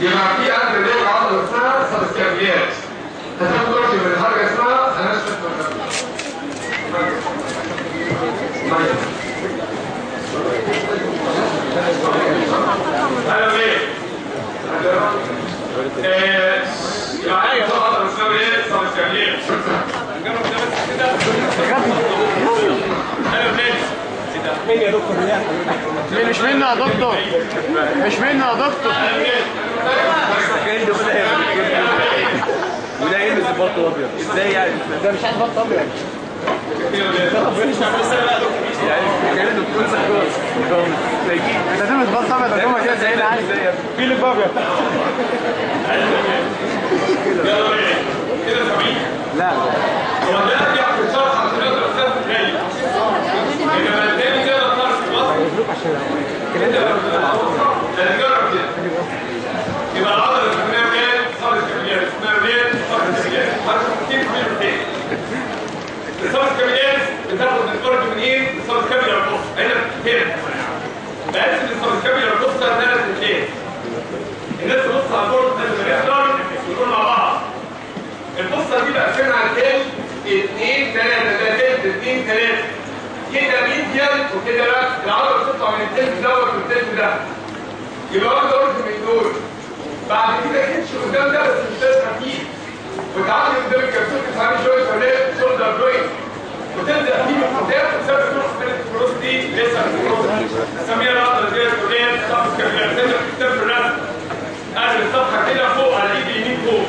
يبقى في عندنا زي عضله اسمها سبسكابيات هتاخد وقت من حاجة اسمها أنا هلا بيه مين يا دكتور مين مش منا يا دكتور. مش منا يا دكتور. كان ده ولا ابيض إزاي يعني ده مش عارف بط ابيض انت تلبس بط ابيض جماعة كده زي اللي عايز في اللي ابيض لا هو ده يحكي شرح عشان يقدر يستخدم تاني انما التاني كده نجرب كده يبقى العضله اسمها إيه؟ صارت كابيلات اسمها إيه؟ صارت كابيلات حركه كتير كتير كتير الصارت كابيلات بتاخد الفرق من إيه؟ الصارت كابيلار بص هنا هنا بقسم الصارت كابيلار بص ثلاث اثنين الناس تبص على البورد الناس بيحضر ويقول ده ده من دول بعد كده كتش قدام ده بس مش لازم خفيف وتعالي قدام الكبسول تفهمي شوية ولا شولدر جوينت وتبدأ فيه من قدام وتسبب تروح من الكروس دي لسه الكروس نسميها العضله دي الكوريان صف كبير زي ما بتكتب في الرسم قلب الصفحة كده فوق على إيد اليمين فوق.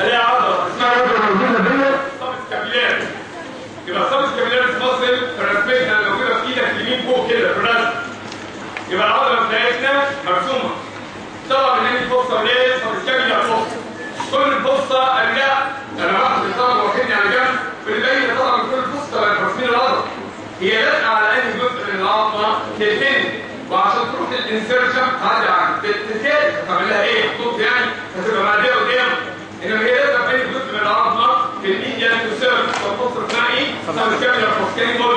الاقي عضله اسمها عضله موجوده ديت صف كابيلاري يبقى كابيلاري مصل رسمتنا موجوده في إيدك اليمين فوق كده في الرسم. يبقى العضله بتاعتنا مرسومة. طبعا من هنا الفرصة ليه فبالتالي الفرصة. كل الفرصة قال لا أنا واحد الطلبة واخدني على جنب. بالبين طبعا من كل فرصه بقت رسمين العضله هي لازقه على أي جزء من العظمة. تلتين وعشان تروح للإنسيرشن تعدي على تلتين تعمل لها إيه؟ خطوط يعني. هتبقى معديه قدام إنما هي في أي جزء من العظمة. في يعني تساوي الفرصة اسمها إيه؟ اسمها كامل الفرصتين دول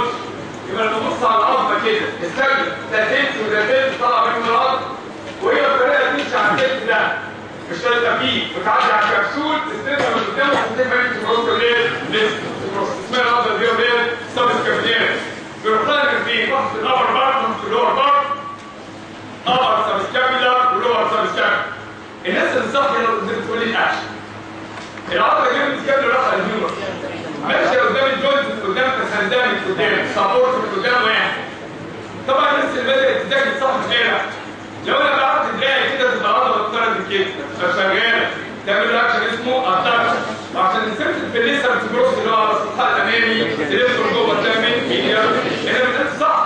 يبقى تبص على العظمة كده استنى ده تلت وده تلت طلع منه العظم وهي الطريقة تمشي على التلت ده مش لازقه فيه بتعدي على الكبسول تستلمها من قدام وتستلمها من الفرصه ليه؟ لسه اسمها العضله دي وليه؟ سبس كابيلاري بيروح لها الاثنين واحد في الابر بارت واحد في اللور بارت ابر سبسكابيلار ولور سبسكابيلار الناس اللي صح اللي بتقول لي الاكشن العضله دي بتتكلم راحه الهيومر. ماشيه قدام الجوينت قدام تسندمت قدام سبورت قدام واحد. طبعا الناس اللي بدأت تذاكر صح غيرها لو أنا بعت دراعي كده عضله اتفرد كده فشغاله تعمل اكشن اسمه اتاك عشان نسمت في الليسر بروس اللي هو على السطح الأمامي تلف جوه ميديا هنا بتقول صح.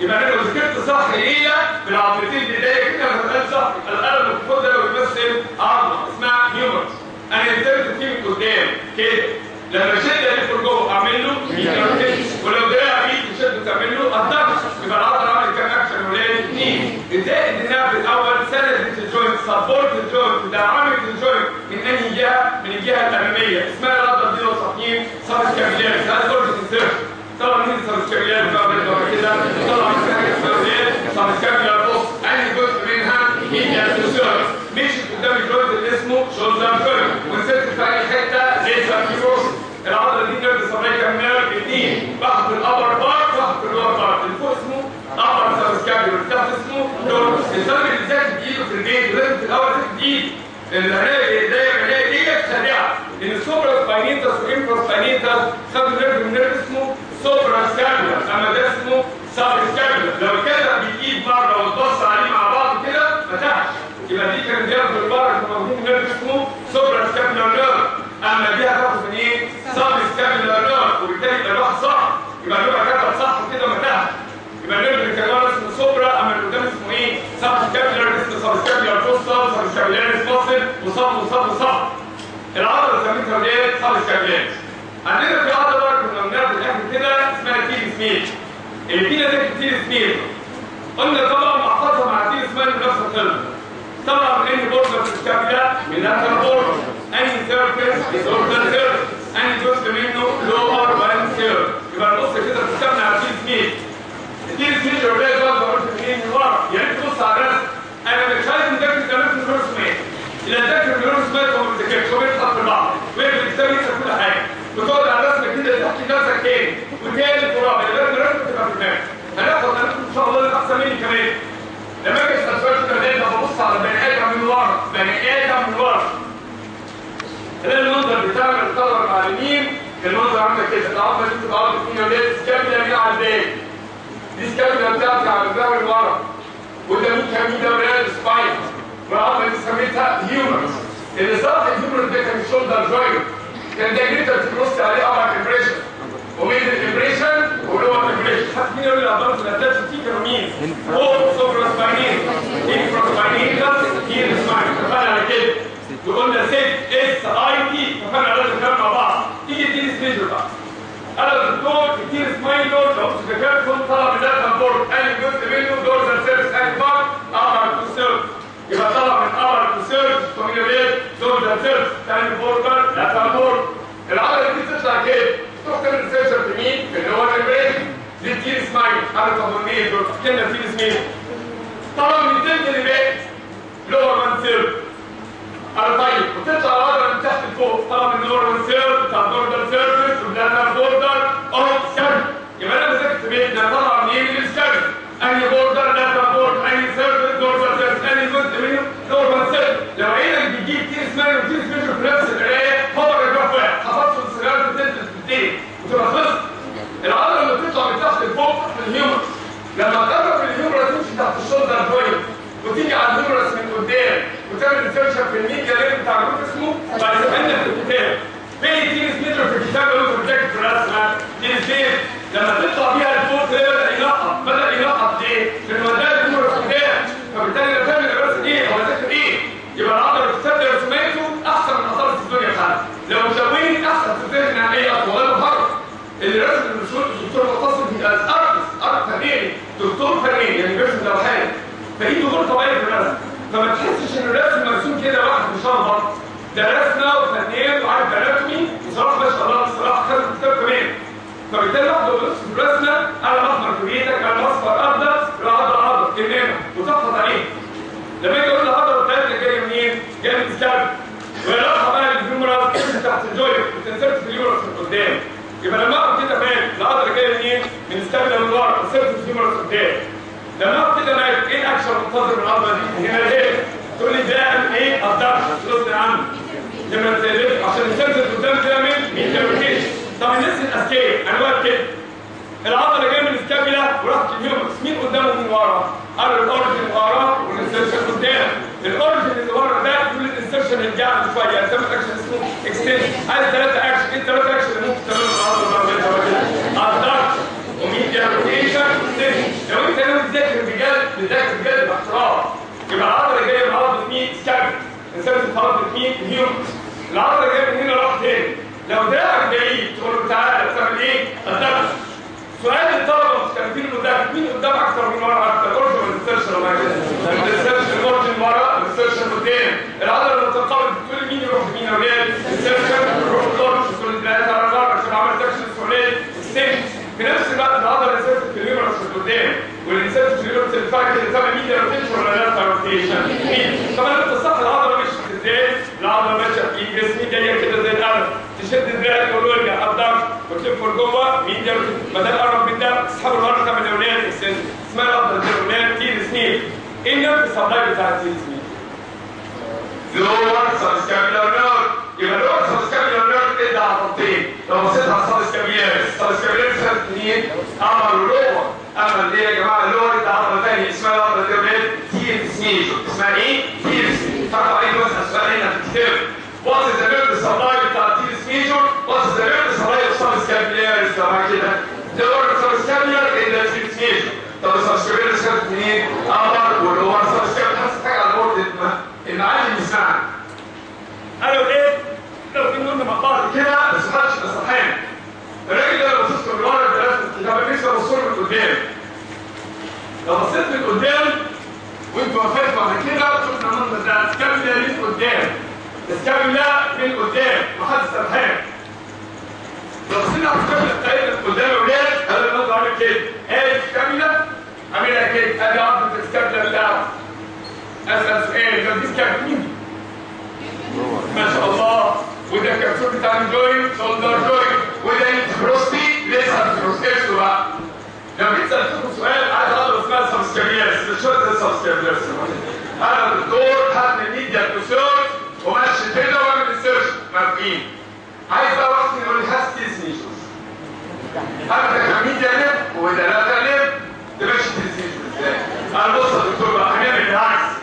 يبقى أنا لو ذاكرت صح هي بالعضلتين البدايه كده لما بتقول صح القلم المفروض ده بيمثل عضله اسمها هيومرز أنا نزلت فيه من قدام. كده. لما شد الف جوه أعمل له ولو دراع بايدي شد تعمل له اتاك يبقى العضله عملت كام اكشن ولا اثنين الدراع في الأول سندت الجوينت سبورت الجوينت دعمت الجوينت من انهي جهة؟ من الجهة الأمامية. اسمها العضله دي صحيين صارت كابيلاري هذا كله انسيرت طبعا مين؟ صارت كابيلاري بقى كده. طبعا في حاجة اسمها صارت كابيلاري بص انهي جزء منها. هي السيرف مشيت قدام الجوينت اللي اسمه شولدر جوينت ونسيت في أي حتة؟ في بص العضله دي نيرف سبلاي نيرف اثنين واحد في الأبر بارت في اللور بارت. اللي فوق اسمه ابر سبسكابيولر تحت اسمه لور الزمن اللي ذاك بايده في البيت ولازم في الأول العنايه دي العنايه دي سريعة. لأن السوبرا سباينيتاس والانفرا سباينيتاس خدوا نيرف من نيرف اسمه سوبرا سكابيولر أما ده اسمه سب سكابيولر لو كده بالايد مره وتبص عليه مع بعض كده ما تحش يبقى دي كانت نيرف بالبره كان موجود نيرف اسمه سوبرا سكابيولر نيرف اما دي هتاخد من إيه؟ سب سكابيولر نيرف وبالتالي يبقى الواحد صح يبقى الواحد كتب صح كده ما تحش يبقى النيرف اللي كان ورا اسمه سوبرا اما اللي قدام اسمه إيه؟ سب سكابيولر اسمه سب سكابيولر فوسطا سب سكابيولار ماسل وصب وصب وصب العضله سميتها إيه؟ سكابيولار عندنا في عضله بقى كنا بناخد الآخر كده اسمها تيل سميل فينا ده تيل سميل قلنا طبعا محفظه مع تيل سميل بنفس القيمه طبعا من انهي بورصه في الكتاب ده؟ من لاتر بورصه انهي سيرفيس ديسوردر سيرفيس انهي جزء منه لور وان سيرف يبقى نبص كده في كتابنا على تي سميث. تي سميث الروايه ده بقول منين من ورا يعني تبص على الرسم أنا مش عايز نذاكر كلام في الرسومات إذا ذاكر الرسومات هو ما بيذاكرش هو بيتحط الكتاب ينسى كل حاجة. بتقعد على الرسمه كده تحكي نفسك تاني. وتالت ورابع لغايه ما الرسمه تبقى في دماغك. هناخد هناخد إن شاء الله أحسن مني كمان. لما أجي سؤال كده ده ببص على بني آدم من ورا. بني آدم من ورا. ده المنظر بتاع الطلبه المعلمين المنظر عامل كده. العظمه دي بتبقى عظمه مين ولاد سكابيلا مين على الباقي دي سكابيلا بتاعتي على الدراع من ورا. وده مين ده ولاد سباين والعظمه دي سميتها هيومرس الهيومرس ده كان شولدر جوينت كان ده جريتر تبص عليه ابر امبريشن ومين الامبريشن ولور امبريشن حد مين يقول لي عضلات الاتاش دي كانوا مين؟ فوق سوبر سباينين انفرا سباينين كتير اسمعني اتفقنا على كده وقلنا سيت اس اي تي اتفقنا على الكلام مع بعض تيجي تيجي سبيشال بقى أنا الدكتور كتير سمايلور لو تذكرتم طلب ده كان بورد اي جزء منه دورزال سيرفس اي بارت أمر تو سيرف يبقى طلع من أمر تو سيرف كوميونيت دورزال سيرفس تاني بوردر لا كان بورد العضله دي تطلع كده تروح تعمل سيرشر في مين؟ في اللي هو البريك دي تير سمايل أنا طبونيه دول كنا تير سميل طبعا من ضمن اللي باقي لور مان سيرف على طيب وتطلع العضله من تحت لفوق طبعا من لور مان سيرف بتاع بوردر سيرفيس وبلاتر بوردر. أهو سيرف يبقى أنا مسكت بيت ده طلع منين من السيرف انهي بوردر لاتر بورد انهي سيرفيس دورزال سيرفيس انهي جزء منه لور مان سيرف لو عينك بتجيب تير سمايل وتير سميل في نفس القرايه هو واحد حفظت السيارات بتنزل بالدين وتبقى خلصت. العضله اللي بتطلع من تحت لفوق تحت الهيومرس لما تقرب الهيومرس تمشي تحت الشولدر جوينت وتيجي على الهيومرس من قدام وتعمل سيرشر في الميديا لير بتاع الجروب اسمه سبعين في الكتاب في تيرس متر في الكتاب لو انت بتذاكر في الرسمه تيرس متر لما تطلع بيها لفوق تلاقي بدأ ينقط بدأ ينقط ليه؟ لأنه ده الهيومرس قدام فبالتالي لو تعمل الرسم إيه هو ذاكر إيه؟ يبقى العضله اللي بتستبدل رسوماته أحسن من اثار الدنيا بتاعتك لو مشوين أحسن في الذهن عمليه أطول وهرب اللي رسم الرسوم الدكتور متصل بيبقى ارقص ارقص فناني دكتور فنان يعني بيرسم لوحات فايده غير طبيعية في الرسم فما تحسش إن الرسم مرسوم كده واحد مشخبط ده رسمة وفنان وعارف اناتومي وصراحه ما شاء الله الصراحه خد الكتاب كمان فبالتالي واحد لو بيرسم الرسمه على محمر في بيتك على مصفر اخضر العضله عضله كمامه وتحفظ عليه. لما يجي يقول العضله الثالثه جاية منين؟ جاية من السكاب ويلاقها بقى الفيمورال تحت الجوينت وتنسرت في اليورس من قدام يبقى لما اقف كده فاهم العضله جاية منين؟ من السكابلا من ورا تنسرت في اليورس قدام لما كده فاهم إيه الاكشن المنتظر من العضله دي؟ هنا ليه؟ تقول لي ده إيه؟ الضغط يا عم لما تسيبك عشان تنزل قدام تعمل مين كاميركيشن طب الناس الأذكياء أنا واقف كده. العضلة جاية من السكابلا وراحت الهيومرس مين قدامه ومين ورا؟ قال الأورجن ورا والانسرشن قدام. الأورجن اللي ورا ده يقول الانسرشن الجعل شوية. يعني تعمل اكشن اسمه اكستنشن عايز ثلاثة اكشن إيه الثلاثه اكشن اللي ممكن تعملهم النهارده الضغط روتيشن لو انت ناوي تذاكر بجد تذاكر بجد باحترام. يبقى العضله جاية من عضله مين؟ سكابلا انسرشن عضله مين؟ هيومرس العضله جاية من هنا راح تاني. لو دراعك بعيد تقول له تعالى تعمل إيه؟ الضغط سؤال الطلبة مستخدمين قدام مين قدام أكتر من ورا أكتر اورجن ولا السيرش ولا كده السيرش الاورجن ورا السيرش قدام العضله اللي بتنقبض بتقول مين يروح مين يا ولاد السيرش يروح الاورجن تقول ثلاثة على أربعة عشان عمل سكشن السؤال. ستيج في نفس الوقت العضله اللي سيرش في اليومرس قدام والانسان في اليومرس اللي سامع مين روتيشن ولا لا روتيشن طبعا انت صح العضله مش إزاي العضله ماشيه في جسمي جاية كده زي القلم تشد دراعك تقول له ارجع قدام وتلف لجوه ده ما ده قرب من ده اسحب الورقه من الاولاد اسمها الافضل الاولاد تير سنين إيه النفس السبلاي بتاع تير سنين؟ لور سبسكابيلار نيرف يبقى لور سبسكابيلار نيرف ادى عضلتين لو بصيت على السبسكابيلاريس السبسكابيلاريس ثلاث اثنين عملوا لور عمل إيه يا جماعة اللور ادى عضله ثانية اسمها العضله دي أولاد تير سنين اسمها إيه؟ تير سنين فرقوا عليك بس السؤال هنا في الكتاب is the nerve supply بتاع تيرس؟ What is the nerve supply of subscapularis طبعا كده؟ Subscapular in the تيرس ميجور. طب السبسكابيلاريس كانت منين؟ أمر واللور subscapular حاسس حاجة على الورد المعلم يسمعنا. قالوا إيه؟ لو في قلنا مع بعض كده بس ما حدش يبقى صحيان. الراجل ده لو بصيت من ورا رسمة الكتاب لسه من قدام. لو بصيت من قدام وانتوا واقفين بعد كده شفنا منظر السكابيولا من قدام. محدش سرحان لو بصينا على السكابيولا بتاعتنا من قدام يا ولاد أنا النهارده عامل كده. ادي السكابيولا عاملها كده. ادي عضله السكابيولا بتاعته اسال سؤال لو دي مين؟ ما شاء الله. وده كبسول بتاع الجوين شولدر جوين وده انتروستي لسه انتروستيشن بقى؟ لو جيت سالتكم سؤال عايز أقدر اسمها سبسكابيلس مش شرط السبسكابيلس أنا دكتور خد مني دياجنوسيس وماشي كده وأعمل ريسيرش موافقين عايز بقى واحد يقول لي هات تيزنيشوس أنا ده ميديا وده لا لب تمشي تيزنيشوس إزاي أنا بص يا دكتور بقى هنعمل العكس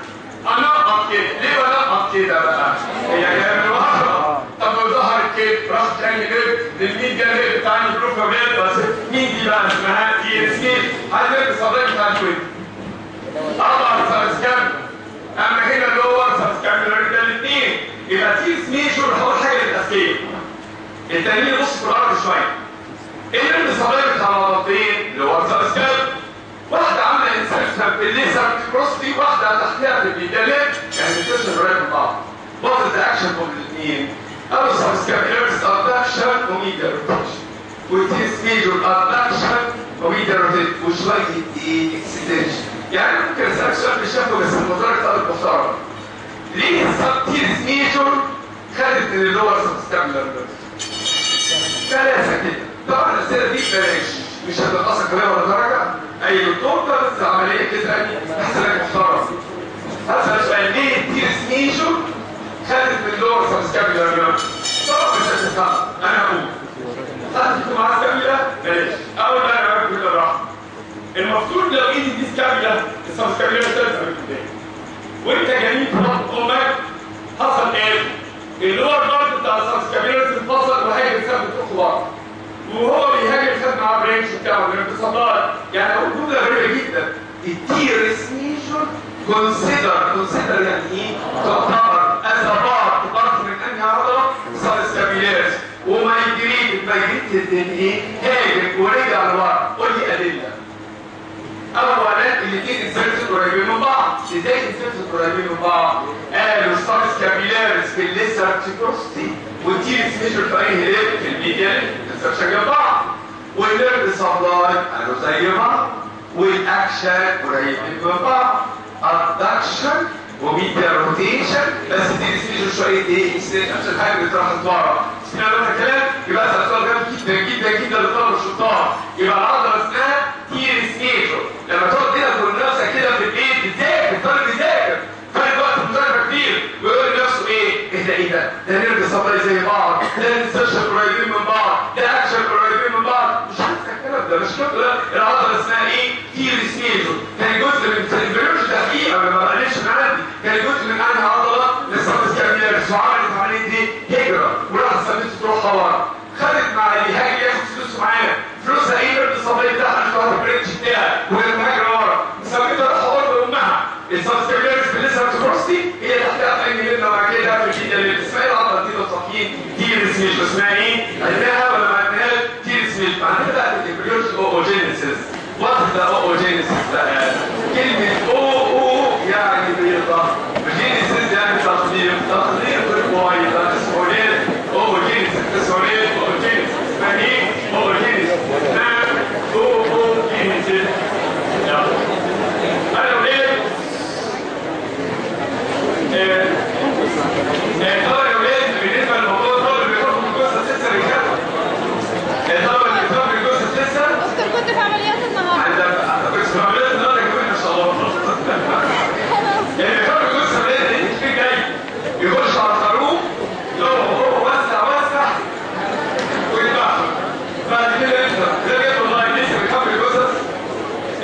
انقط كده ليه بنقط كده بقى هي جاية من ورا طب لو ظهرت كده راح تاني لب للميديا لب لب بس مين دي بقى اسمها دي اس كي لب الصدر بتاع الكويت أربع سبسكاب اما هنا اللي هو سبسكاب ده الاثنين يبقى تي سميشور هو حاجة للاساسيه التانيين يبص في الأرض شوية إيه اللي الصدر بتاع العضلتين اللي هو subscap واحدة عاملة insertion في ال lesser tuberosity واحدة تحتها في ال medial lip يعني insertion قريب من بعض What is the action of الاثنين؟ أول subscapularis adduction و medial rotation و teres major adduction و medial rotation وشوية إيه extension يعني ممكن اسألك سؤال في الشفوي بس المدرج طالب محترم ليه ال teres major خدت من ال lower subscapular ثلاثة كده طبعا الأسئلة دي بلاش مش هتنقصك كمان ولا درجة أي دكتور درس عملية كده أحسن لك محترم هسأل سؤال ليه ال teres major خدت من ال lower subscapular طبعا مش هتفهم أنا أقول خدت مع ال scapula بلاش أول ما أنا بقول راح. المفروض لو ايدي دي scapula ال subscapularis تلزق من قدام وإنت جميل في أمك حصل إيه؟ ال lower part بتاع ال subscapularis انفصل وهاجم بسبب الاخبار وهو بيهاجم خد معاه branch بتاعه الانفصالات يعني أقول جملة غريبة جدا. ال teres major consider consider يعني إيه؟ تعتبر as part part من انهي عضله؟ subscapularis هاجم ورجع لورا قول لي أدلة. اولا الاثنين inserted قريبين من بعض. إزاي inserted قريبين من بعض. قالوا subscapularis في ال lesser tuberosity وال teres major في أي حتة lip في ال medial insertion جنب بعض. وال nerve supply قالوا زي بعض. والأكشن قريبين من بعض. adduction و medial rotation. بس ال teres major شوية إيه عشان حاجة بتروح لورا سمعنا هذا الكلام يبقى سؤال جامد جدا جدا جدا للطلبة الشطار يبقى العضله اسمها teres major لما تقعد كده تقول لنفسك كده في البيت بتذاكر الطالب بيذاكر فرق وقت مذاكره كتير ويقول لنفسه إيه؟ إيه إيه ده؟ ده نرد صبري زي بعض. ده انسرشن قريبين من بعض. ده أكشن قريبين من بعض. مش عارف الكلام ده مش كده العضله اسمها إيه؟ تيرس ميجر كان جزء من البيولوجي تحقيقا ما بقللش من عندي. كان جزء من انهي عضله دي هجره وراح ورا خدت مع اللي هاجي ياخد فلوسه معانا فلوسها إيه نرد صبري بتاعها مش واخد بريتش بتاعها ولما هاجر ورا سابتها راح ورا امها السبسكريبيرز في الليسر كروستي هي تحتها فاهم لنا بعد كده في الجيل اللي اسمها العضله دي لو صحيين تيرس ميش اسمها إيه؟ عرفناها ولا ما عرفناهاش؟ تيرس ميش معناها بقى الامبريوش اوجينيسيس وات ذا اوجينيسيس بقى كلمه أو أو يعني بيضه اوجينيسيس يعني تصدير تصدير كويس اسمه إيه؟ اوجينيسيس اسمه إيه؟ اوجينيسيس اسمها إيه؟ اوجينيسيس اسمها اوجينيسيس يلا أنا وليه طبعا يا ولاد بالنسبة للموضوع الطالب اللي بياخد من الجثه لسه رجاله الطالب اللي بياخد من الجثه لسه دكتور كنت في عمليات النهارده عندك بس ما عملت النهارده كمان ان شاء الله يعني بياخد الجثه ده اللي في جاي يخش على الخروف لو هو وسع وسع ويتبعها بعد كده انت ده جد والله لسه بيحب الجثث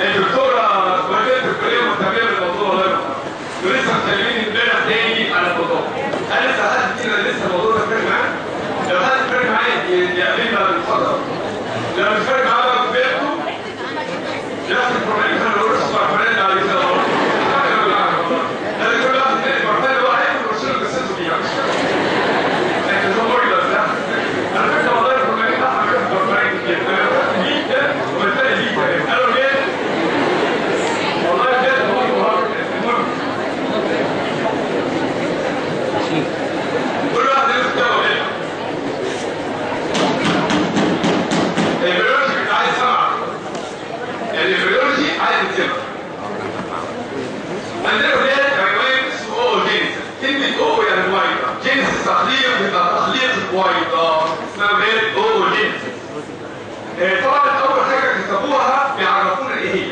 الدكتوره والدتي في الكليه مهتميه بالموضوع والله ولسه مكلمين امبارح تاني على الموضوع أنا لسه حد التخليق يبقى تخليق بويضة اسمها إيه؟ oogenesis طبعا أول حاجة كتبوها بيعرفونا إيه هي.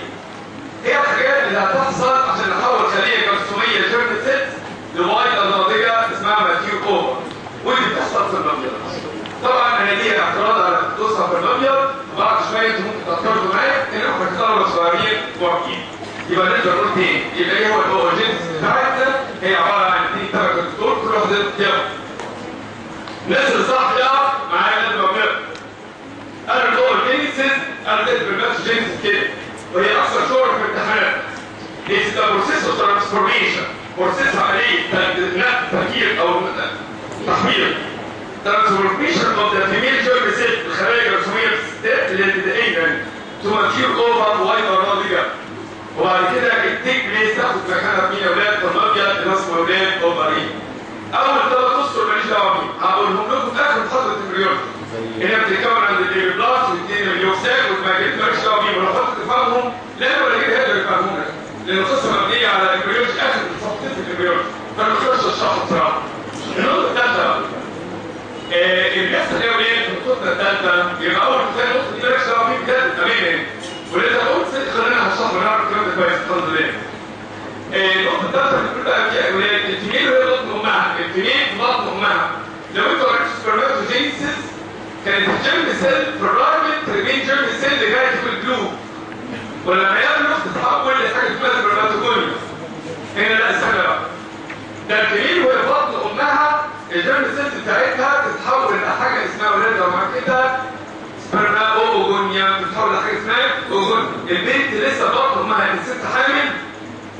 هي الحاجات اللي هتحصل عشان نحول خلية جرثومية germ cell لبويضة ناضجة اسمها mature ovum ودي بتحصل في المبيض طبعا ليا اعتراض على توصف في المبيض وبعد شوية أنتوا ممكن تعترضوا معايا إن إحنا كطلبة صغيرين واقفين يبقى نقدر نقول تاني. يبقى إيه هو ال oogenesis بتاعتنا هي عبارة عن اثنين طبقة دكتور كل واحدة نزل صح يا معايا لازم أقول أنا الأول جينيسيس أنا اديت بالنفس جينيسيس كده. وهي أكثر شهرة في الامتحانات It's the process of transformation. عملية نقل تغيير أو تحويل transformation of the female germ cell الخلايا الجرثومية في الستات الابتدائية to mature over ويضع ناضجة وبعد كده التيك بليس تاخد مكانها يا أولاد طلاب ناس أولاد اوفرين اول ثلاث اسطر ماليش دعوه بيهم هقولهم لكم في اخر محاضره البريود هي بتتكون عند البلاس والاثنين اليوكساك والماجيت ماليش دعوه بيهم لو حضرتك تفهمهم. لا ولا كده هيقدر يفهمونا لأن القصة مبنية على البريود اخر في البريود فأنا ما أقدرش اشرحها بصراحة. النقطة الثالثة. اللي بيحصل إيه وليه في النقطة الثالثة يبقى أول مثال نقطة دي مالكش دعوه بيهم بجد تماما ولذا قلت خلينا هشرح ونعرف الكلام ده كويس الحمد لله الثالثة اللي بتقول بقى فيها أولاد ال female وهي بطن أمها ال female في بطن أمها لو أنتوا قريتوا spermatogenesis كانت ال germ cell في الراجل remain germ cell لغاية في الجلوب ولما يبلغ تتحول لحاجة اسمها spermatogonia هنا لا ده ال female وهي في بطن أمها ال germ cell بتاعتها تتحول لحاجة اسمها أولاد لو مع كده لحاجة اسمها البنت لسه بطن أمها الست حامل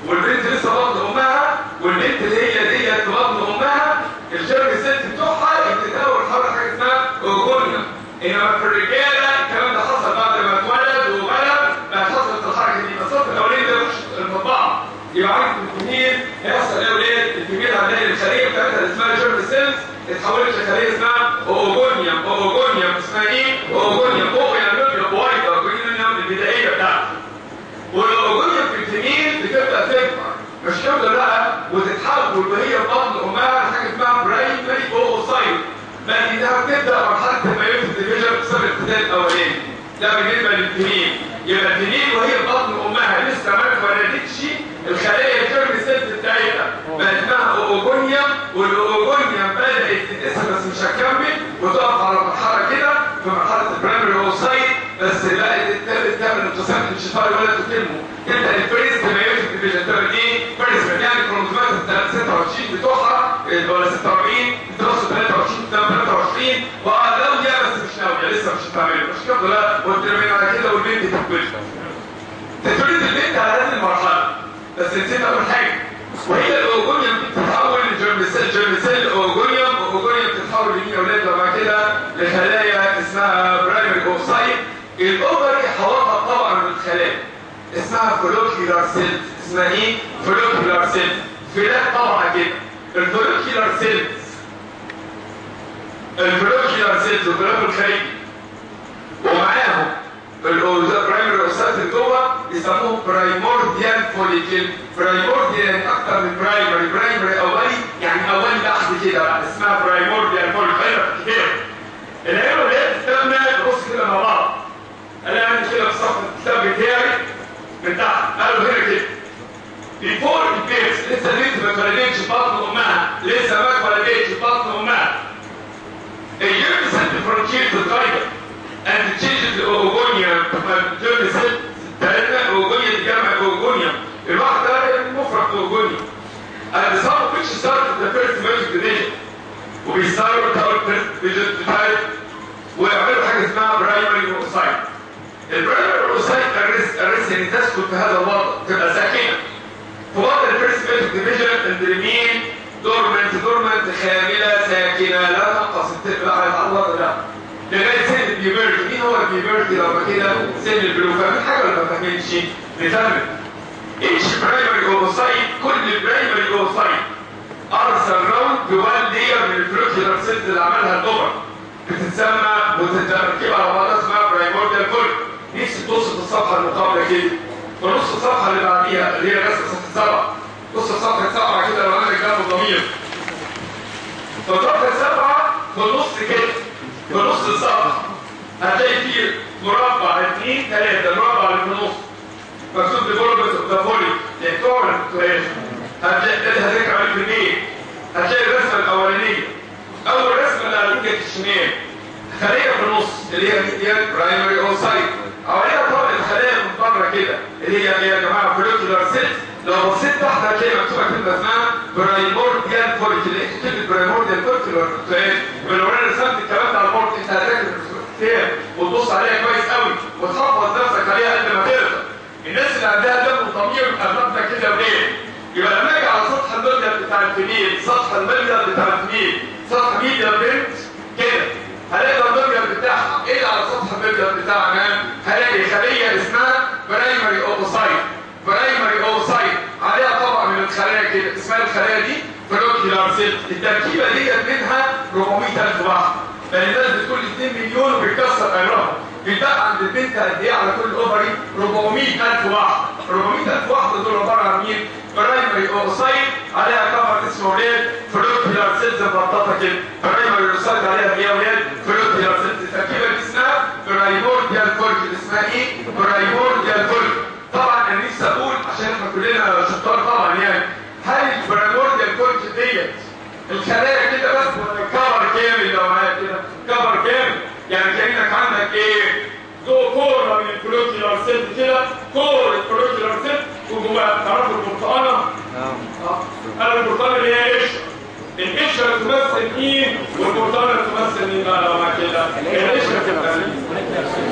والبنت لسه بطن أمها والبنت اللي هي ديت بطن أمها ال germ cells بتوعها بتتناول حول حاجة اسمها oogonia انما في الرجالة الكلام ده حصل بعد ما اتولد وبلغ بقى حصلت الحركة دي. بس الصف الاولاني ده مش المطبعة. يبقى عارف الكمين هيحصل إيه وليه الكمين هتلاقي الخلية بتاعتها اللي اسمها germ cells اتحولت لخلية اسمها oogonia oogonia اسمها إيه؟ oogonia تفضل بقى وتتحول وهي بطن أمها لحاجه اسمها primary oocyte ما دي ده بتبدا مرحلة ال meiotic division بسبب الابتداء الأولاني. ده بالنسبة للتنين. يبقى التنين وهي بطن أمها لسه ما اتولدتش الخلايا ال germ cells بتاعتها. بقى اسمها oogonia وال oogonia بدأت تتقسم بس مش هتكمل وتقف على مرحلة كده في مرحلة ال primary oocyte بس الثالث تعمل انقسام انشطاري ولا تتمه تبدأ ال first meiotic division تعمل إيه؟ first يعني الكروموسومات ال 26 بتوعها ولا 46 بتوصل 23 23 وناويه بس مش ناويه لسه مش هتعمل. مش كده؟ لا وترمي على كده والبنت تتولد تتولد البنت على هذه المرحلة. بس نسيت أقول حاجة. وهي ال oogonium بتتحول ل germ cell germ cell oogonium oogonium بتتحول لمين يا أولاد لو كده لخلايا اسمها primary oocyte ال ovary حوطها طبعا من الخلايا. اسمها follicular cells. اسمها إيه؟ follicular cells. فلاك طبعا كده ال follicular cells ال follicular cells والغلاف الخارجي ومعاهم ال primary oocyte جوه يسموه primordial follicle primordial أكتر من primary primary اولي يعني اولي بحث كده بقى اسمها primordial الكتاب العيله اللي هي بتستخدم بص كده مع بعض أنا عندي كده في صفحه الكتاب بتاعي من تحت قالوا هنا كده بيفور البيبس لسه البنت ما اتولدتش في بطن امها لسه ما اتولدتش في بطن امها الجيرم سيل فرونتير تتغير and changes الاوجونيا الجيرم سيل بتاعتنا اوجونيا تجمع اوجونيا الواحد ده مفرد اوجونيا and some which start the first magic division وبيستاروا التاول first division بتاعت ويعملوا حاجة اسمها برايمري اوسايت البرايمري اوسايت الريس الريس يعني تسكت في هذا الوضع تبقى ساكنه الفيرست ميجر ديفيجن الدريمين دورمنت دورمنت خامله ساكنه لا تنقص على الوضع ده لغايه سن البيبرتي مين هو البيبرتي لما كده سن البلو فاهمين حاجة ولا ما فاهمينش نكمل إيش برايمري اوسايت كل برايمري اوسايت أرسل راوند بوان لير من الفلوكيولار سيلز اللي عملها الدبر بتتسمى وتتركب على بعضها اسمها برايمورديال فول نفسي تبص في الصفحة المقابلة كده. في نص الصفحة اللي بعديها اللي هي رسم صفحه سبعه نص صفحه سبعة كده لو أنا جنبه ضمير فصفحه في النص كده في نص الصفحه هتلاقي فيه مربع اثنين ثلاثة المربع اللي في النص. مكتوب development of the follicle هتلاقي ده هتذكر عليه في البيت هتلاقي الرسمة الأولانية. أول رسمة اللي على الجهة الشمال. خليه في النص اللي هي ميديان primary oocyte حواليها طبقه الخلايا من بره كده اللي هي يا جماعة follicular cells لو بصيت تحت هتلاقي مكتوبه كلمه اسمها primordial follicular كلمه primordial follicular من ورانا رسمت الكلام ده على ال board انت هتركز فيها وتبص عليها كويس قوي وتحفظ نفسك عليها قبل ما تقرا الناس اللي عندها دم وضمير اغلبنا كده وليه يبقى لما أجي على سطح المبيض بتاع ال female سطح المبيض بتاع ال female سطح ميديا بنت كده هلاقي المبيض بتاعها إيه على سطح المبيض بتاعنا هلاقي خليه اسمها primary oocyte primary oocyte عليها طبقه من الخلايا كده. اسمها الخلايا دي follicular cell. التركيبة ديت منها 400000 واحدة فالناس بتقول 2 مليون وبيكسر عمرها بيتبقى عند البنت قد إيه على كل ovary؟ 400000 واحدة 400000 واحدة دول عبارة عن مين؟ primary oocyte عليها cover اسمه ولاد. follicular cells مبططه كده primary oocyte عليها إيه يا ولاد؟ follicular cells التركيبه دي اسمها primordial follicle اسمها إيه؟ primordial follicle طبعا أنا نفسي أقول عشان إحنا كلنا شطار طبعا يعني هل ال primordial follicle ديت الخلايا كده بس cover كامل لو معايا كده. cover كامل. يعني كانك عندك إيه؟ جو كورة من ال follicular cell كده. كور ال follicular cell وجواها تعرفوا البرتقانه آه أنا البرتقانه اللي هي قشره القشره تمثل مين؟ والبرتقانه تمثل مين بقى لو معايا كده؟ القشره تمثل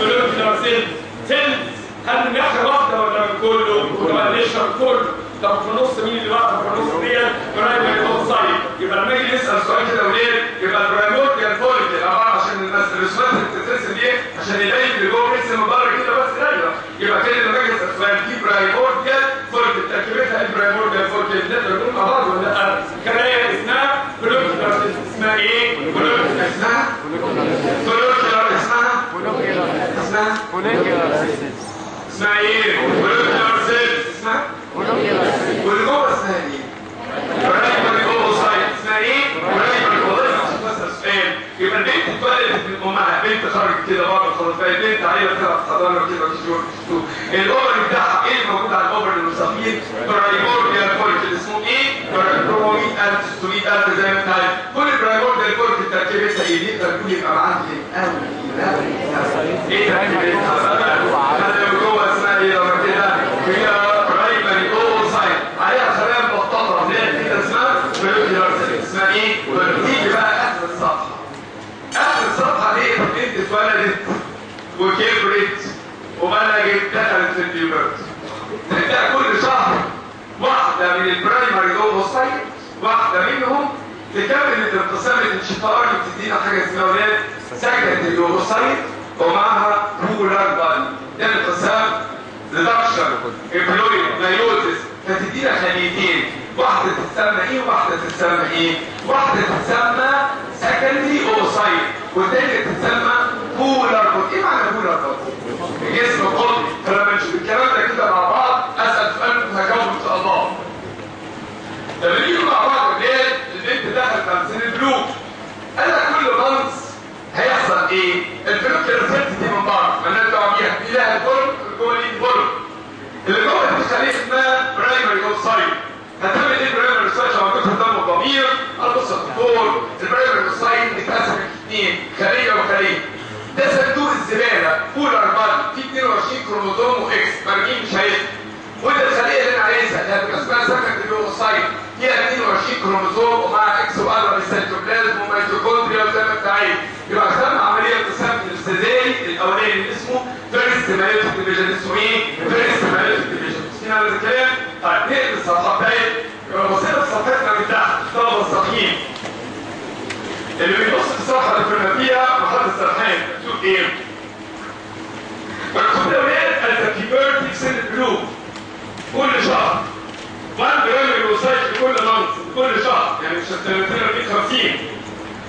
ال follicular cell cell هل الناحيه واحدة ولا من كله؟ ولا القشره كله؟ طب في النص مين اللي واقف في النص ديت primary oocyte يبقى لما نيجي نسال سؤال كده وليه يبقى ال primordial follicle عباره عشان اللي بتترسم دي عشان يبين اللي جوه رسم من بره كده بس. دايره يبقى كده لما أجي اسال سؤال دي primordial follicle تركيبتها primordial follicle نقدر نقول مع بعض ولا لا خلايا اسمها follicular اسمها إيه؟ follicular اسمها؟ follicular اسمها؟ اسمها؟ اسمها إيه؟ follicular اسمها؟ واللي جوه اسمها إيه؟ primary oocyte اسمها إيه؟ primary oocyte سؤال يبقى البنت اتولدت من امها بنت خرجت كده بره خلاص بقت بنت عليها ثلاث حضانه كده في شهور ال ovary بتاعها إيه اللي موجود على ال ovary المصابين؟ primordial follicle اسمه إيه؟ 400000 600000 زي ما انت عارف كل primordial follicle تركيبتها إيه؟ نقدر نقول يبقى معاها إيه؟ إيه تركيبتها؟ هذا جوه اسمها إيه لما كده؟ هي primary oocyte عليها خلايا مبططه اللي هي كده اسمها follicular اسمها إيه؟ ونيجي بقى اخر الصفحه اخر الصفحه دي البنت اتولدت وكبرت وبلغت دخلت في ال puberty تبدا كل شهر واحدة من ال primary oocyte واحدة منهم تكمل الانشطاري بتدينا حاجة اسمها ولاد secondary oocyte ومعها polar body ده الانقسام reduction haploid meiosis فتدينا خليتين واحدة تتسمى إيه وواحدة تتسمى إيه واحدة تتسمى secondary oocyte والتانية تتسمى polar body إيه معنى polar body الجسم قطبي فلما نشوف الكلام ده كده مع بعض اسال سؤال هجاوب ان شاء الله لما نيجي مع بعض الليل دخل في سن البلوغ أنا كل مانس هيحصل إيه؟ البلوغ ريسبت دي من بره مالناش دعوه بيها. دي لها البلوغ جوه دي البلوغ اللي جوه دي خليه اسمها برايمري اوسايت هتعمل إيه برايمري اوسايت لما تدخل دم وضمير ابص الدكتور البرايمري اوسايت اتقسم اثنين خلية وخلية. ده صندوق الزبالة فول أربعة فيه 22 كروموزوم وإكس. مرمين مش هيفرق. وده الخلية اللي أنا عايزها هتبقى اسمها secondary oocyte فيها 22 كروموزوم ومع X و all السيتوبلازم وميتوكوندريا وزي ما أنت عايز يبقى خدنا عملية انقسام الاستاذي الأولاني اللي اسمه first meiotic division اسمه إيه؟ first meiotic division مش على الكلام؟ طيب نقل الصفحه بتاعت يبقى بصينا صفحتنا من تحت طلبة الصحيين اللي بيبص في الصفحة اللي كنا فيها محمد سرحان مكتوب إيه؟ مكتوب ده ولاد التكيبرتي سن البلوغ كل شهر 1 جرام الوسائل كل مانث كل شهر يعني مش السنتين 50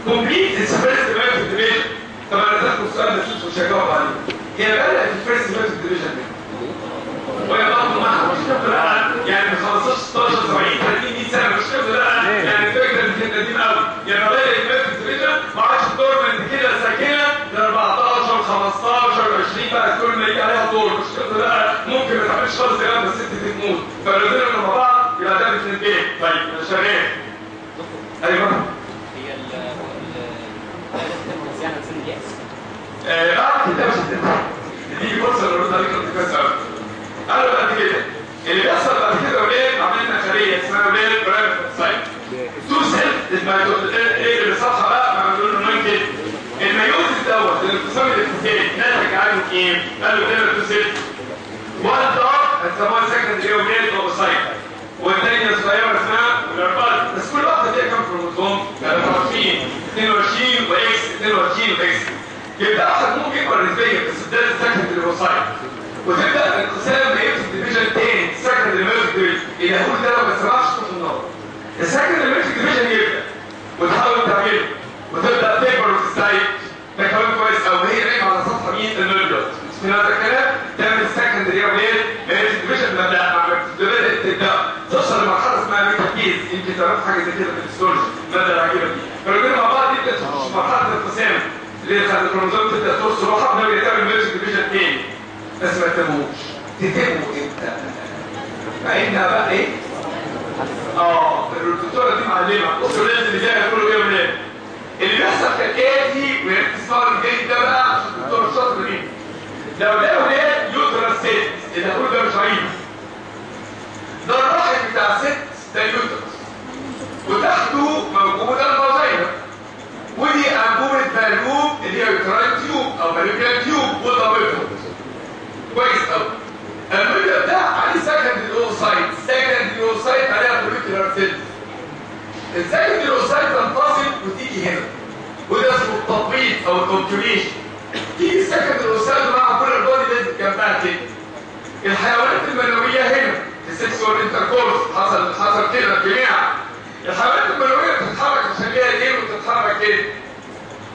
كومبليت الفيرست ميثود ديفيجن طب أنا تاخد السؤال ده مش هجاوب عليه. هي بدأت الفيرست ميثود ديفيجن وهي برضه معها مش كده يعني من 15 16 70 30 100 سنة مش كده يعني الفكرة دي كانت قديمة قوي يعني بدأت الميثود ديفيجن ما عادش 15 20 بقى كل ما يجي عليها دور. مش كده بقى؟ ممكن ما تعملش خالص يا بس الست دي تموت. فلو زرنا مع بعض يبقى ده بتنتهي طيب يا شباب أيوه. هي ال ال آه، بعد كده مش ال دي فرصة ال عليك ال ال بعد كده اللي بيحصل بعد كده وليه عملنا خلية اسمها وليه برايفت سايت. تو سيل الانقسام الاتفاقي ناتج عنه إيه؟ قالوا ده تو سيل وان دار هتسموها سكندري وليه اوسايت والثانيه صغيره اسمها والاربعه بس كل واحدة فيها كام كروموسوم؟ 23 22 واكس 22 واكس يبقى ممكن يكبر نسبيا بس ده السكندري اوسايت وتبدا الانقسام بيمسك ديفيجن تاني السكندري اللي هقول ده لو ما سمعش صوت النار السكندري ميوزك ديفيجن يبدا وتحاول تعمله وتبدا تكبر وتستعيد ده كلام كويس قوي هي نايمه على سطح مين الميوزك في هذا الكلام تعمل السكندري وليه ميوزك ديفيجن مبدا بدات تبدا توصل لمرحله اسمها ميتاكيز يمكن كده في الهيستولوجي ماذا العجيبه دي فلو مع بعض يبدا في مرحلة الانقسام. اللي خلى الكروموسوم تبدأ ترص روحها ونبدا تعمل ميوزك ديفيجن تاني بس ما تتموش تتموا إمتى؟ مع انها بقى إيه؟ آه الدكتورة دي معلمة. بصوا لازم اللي جاي يقولوا إيه ولا إيه اللي بيحصل كالاتي ويا ريت تسمعوا الجاي ده بقى عشان الدكتور الشاطر دي لو ده ولاد uterus ست؟ اللي هقوله ده مش عيب. ده الرحم بتاع ست ده uterus وتحته موجوده ال vagina ودي انبوبه فالوب اللي هي uterine tube أو fallopian tube وضمتها كويس قوي المبيض ده عليه secondary oocyte secondary oocyte عليها follicular cell ال secondary oocyte تنفصل وتيجي هنا. وده اسمه التبويض أو ال continuation تيجي ال secondary oocyte مع ال polar body لازم جنبها كده. الحيوانات المنوية هنا. ال sexual intercourse. حصل حصل كده جميعا. الحيوانات المنويه بتتحرك عشان ليها إيه وتتحرك كده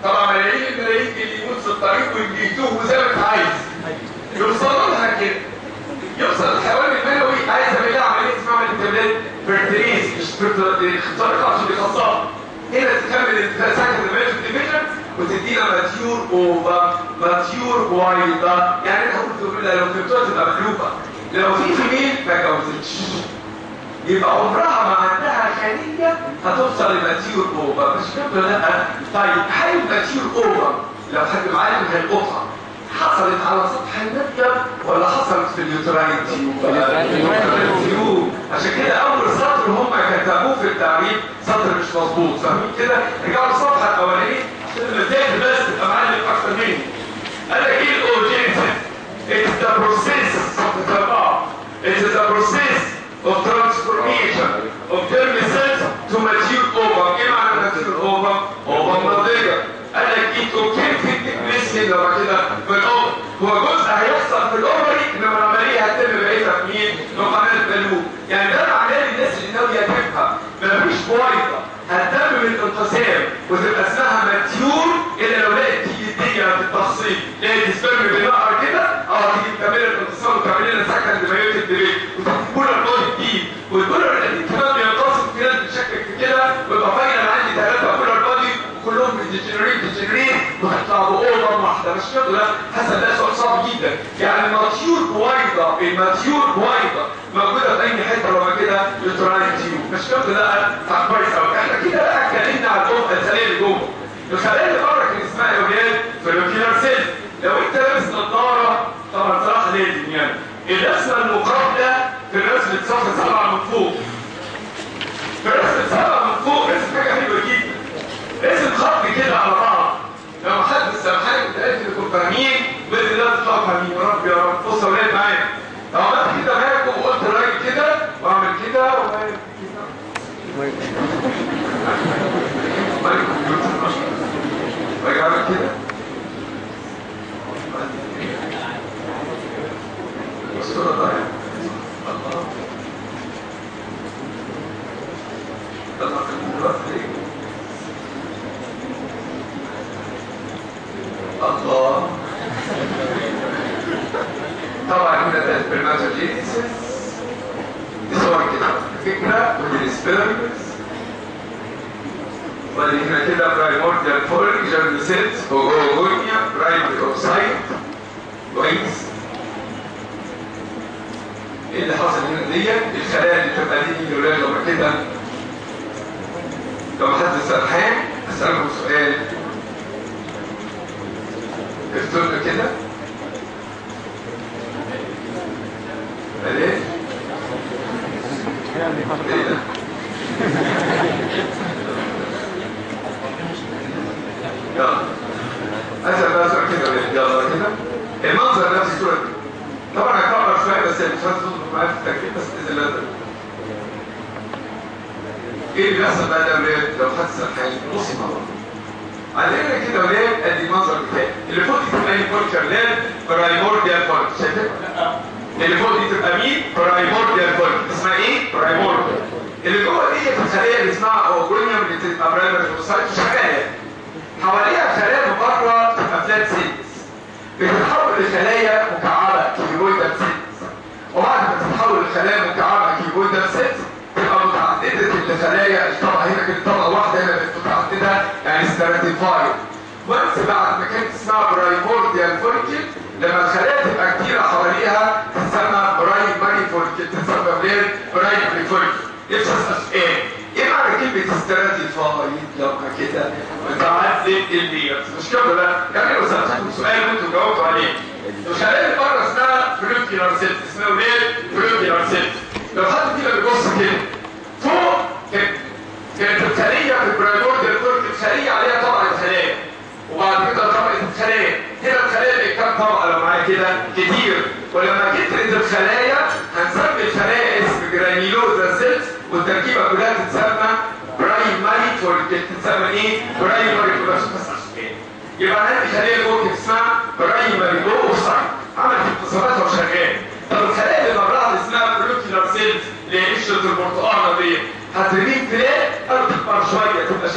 طبعا ملايين الملايين اللي يموت في الطريق ويجيتوه زي ما أنت عايز. يوصلوا لها كده. يوصل الحيوان المنوي عايز يعمل لها عملية اسمها عمليه fertilization اختراق عشان يخصبها. هنا تكمل second ال meiotic division وتدينا mature ova mature وأيضا يعني أنا قلت لو فهمتوها تبقى مقلوبه لو في female ما جوزتش يبقى عمرها ما عندها خلية هتوصل ل mature ova مش فهمت لا طيب هل mature ova لو حد معلم هيلقطها حصلت على سطح المبيض ولا حصلت في ال uterine tube عشان كده أول سطر هم كتبوه في التعريف سطر مش مظبوط. فاهمين كده؟ رجعوا للصفحه الاولانيه عشان المزاج بس تبقى معلم أكتر مني. قال لك إيه ال oogenesis It's the process. Of the It's the process. Of transformation of germ cells to mature ovum. إيه معنى mature ovum؟ ovum ناضجه. قال لك it occurs في كده وبعد كده في ال ovary. هو جزء هيحصل في ال ovary انما العملية هتتم مين؟ في قناه فالوب. يعني ده معناه للناس اللي ناويه تفهم مفيش بويضه هتتم من الانقسام وتبقى اسمها mature الا لو لقيت تيجي الدنيا في التخصيب لقيت sperm بنقر كده آه تيجي تكمل الانقسام وتعمل لنا second meiotic division و polar body جديد وال polar القديم كمان بينقسم في ناس بتشكك كده ويبقى final عندي ثلاثة polar body وكلهم بي degenerate degenerate وهيطلعوا بويضه واحدة مش كده لا حسن ده سؤال صعب جدا. يعني ال mature بويضة ال mature بويضة. موجودة في أي حتة لما كده uterine tube مش كده لا كويس قوي إحنا كده بقى اتكلمنا على الأم- الخلايا اللي جوه. الخلايا اللي بره كان اسمها يا ولاد فلوكيلر سيل لو انت لابس نظاره طبعا صراحة لازم يعني الرسمه المقابله في الرسمه صفحه سبعه من فوق في رسمه سبعه من فوق رسم حاجة حلوة جدا رسم خط كده على بعض لو حد سامحني كنت قلت انكم فاهمين باذن الله تطلعوا فاهمين يا رب يا رب بصوا يا ولاد معايا لو عملت كده معاكم وقلت الراجل كده واعمل كده واعمل كده مايك كمبيوتر واجي اعمل كده الصورة ضايعة الله في الكمبيوتر ليه؟ الله طبعا هنا ده السبرماتوجينيسيس دي صور كده فكرة ودي ال sperms وبعد هنا كده primordial follicle germ cells oogonia primary oocyte كويس إيه اللي حاصل هنا ديت الخلايا اللي بتبقى دي الولاد لما كده لو حد سرحان اسالكم سؤال اكتبوا كده إيه إيه ده يلا اسال بقى سؤال كده يلا كده المنظر نفس الصورة دي طبعا هكرر شوية بس إيه اللي بيحصل بقى ده لو حد سرحان نص مره عندنا كده ولاد ادي المنظر بتاعي اللي فوق تبقى لاد primordial follicle شايفها؟ اللي فوق تبقى مين؟ primordial follicle اسمها إيه؟ primordial اللي جوه دي في الخليه اللي اسمها oogonium اللي تبقى primordial شغاله حواليها خلايا من بره تبقى flat cells بتتحول لخلايا مكعبه وبعد ما تتحول لخلايا مكعبه cuboidal cells تبقى متعدده الخلايا الطبقة هنا كانت طبقة واحدة هنا بقت متعددة يعني stratified و once بعد ما كانت اسمها primordial follicle لما الخلايا تبقى كتيره حواليها تسمى primary follicle تسمى غير primary follicle نفسي اسال سؤال إيه معنى كلمة stratified لما كده. متعدد ال layers. مش كده لا يعني لو سالتكم سؤال وأنتم جاوبتوا عليه. اللي بره اسمها follicular cells اسمها إيه follicular cells لو حد فينا بيبص كده فوق كانت الخلية في ال primordial follicle خلية عليها طبقة خلايا وبعد كده طبقة الخلايا. هنا الخلايا اللي كام طبقة؟ لو معايا كده كتير. ولما كترت الخلايا هنسمي الخلايا اسم granulosa cells والتركيبة كلها تتسمى primary تتسمى إيه؟ primary follicle يبقى عندي خلية جوه اسمها primary oocyte عملت اتصالاتها وشغال طب الخلايا اللي براها اللي اسمها follicular cells اللي هي قشره البرتقاله دي هترميك flat أو تكبر شوية تبقى